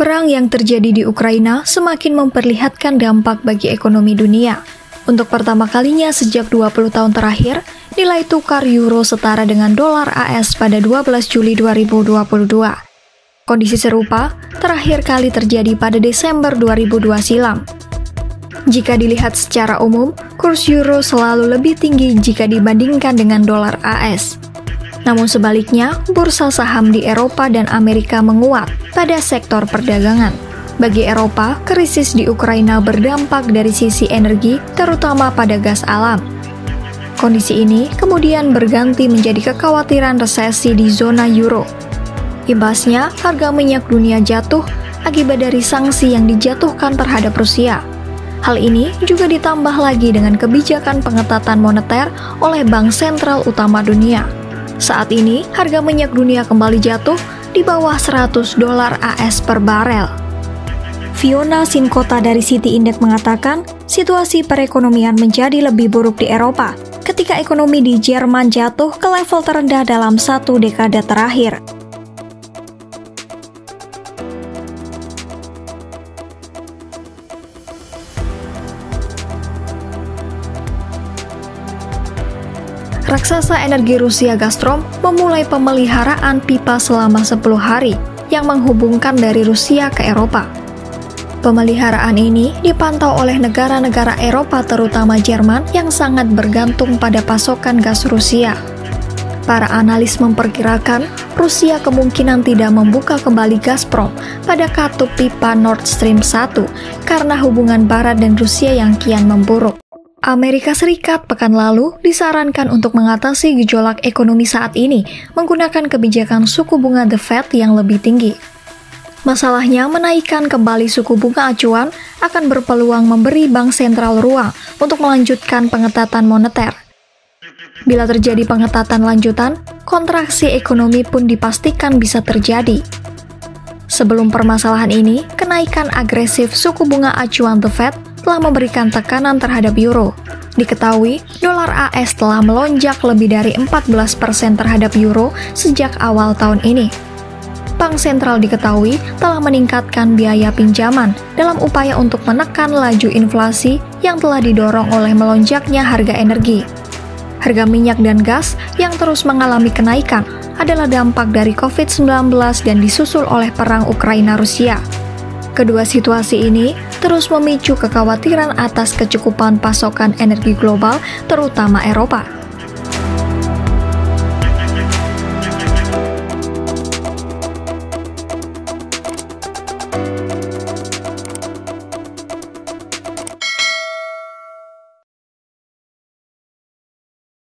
Perang yang terjadi di Ukraina semakin memperlihatkan dampak bagi ekonomi dunia. Untuk pertama kalinya sejak 20 tahun terakhir, nilai tukar euro setara dengan dolar AS pada 12 Juli 2022. Kondisi serupa terakhir kali terjadi pada Desember 2002 silam. Jika dilihat secara umum, kurs euro selalu lebih tinggi jika dibandingkan dengan dolar AS. Namun sebaliknya, bursa saham di Eropa dan Amerika menguat pada sektor perdagangan. Bagi Eropa, krisis di Ukraina berdampak dari sisi energi, terutama pada gas alam. Kondisi ini kemudian berganti menjadi kekhawatiran resesi di zona euro. Imbasnya, harga minyak dunia jatuh akibat dari sanksi yang dijatuhkan terhadap Rusia. Hal ini juga ditambah lagi dengan kebijakan pengetatan moneter oleh Bank Sentral Utama Dunia. Saat ini, harga minyak dunia kembali jatuh di bawah 100 dolar AS per barel. Fiona Sinkota dari City Index mengatakan, situasi perekonomian menjadi lebih buruk di Eropa ketika ekonomi di Jerman jatuh ke level terendah dalam satu dekade terakhir. Raksasa energi Rusia Gazprom memulai pemeliharaan pipa selama 10 hari yang menghubungkan dari Rusia ke Eropa. Pemeliharaan ini dipantau oleh negara-negara Eropa terutama Jerman yang sangat bergantung pada pasokan gas Rusia. Para analis memperkirakan Rusia kemungkinan tidak membuka kembali Gazprom pada katup pipa Nord Stream 1 karena hubungan Barat dan Rusia yang kian memburuk. Amerika Serikat pekan lalu disarankan untuk mengatasi gejolak ekonomi saat ini menggunakan kebijakan suku bunga The Fed yang lebih tinggi. Masalahnya, menaikkan kembali suku bunga acuan akan berpeluang memberi bank sentral ruang untuk melanjutkan pengetatan moneter. Bila terjadi pengetatan lanjutan, kontraksi ekonomi pun dipastikan bisa terjadi. Sebelum permasalahan ini, kenaikan agresif suku bunga acuan The Fed telah memberikan tekanan terhadap euro. Diketahui, dolar AS telah melonjak lebih dari 14% terhadap euro sejak awal tahun ini. Bank sentral diketahui telah meningkatkan biaya pinjaman dalam upaya untuk menekan laju inflasi yang telah didorong oleh melonjaknya harga energi. Harga minyak dan gas yang terus mengalami kenaikan adalah dampak dari COVID-19 dan disusul oleh perang Ukraina-Rusia. Kedua situasi ini terus memicu kekhawatiran atas kecukupan pasokan energi global, terutama Eropa.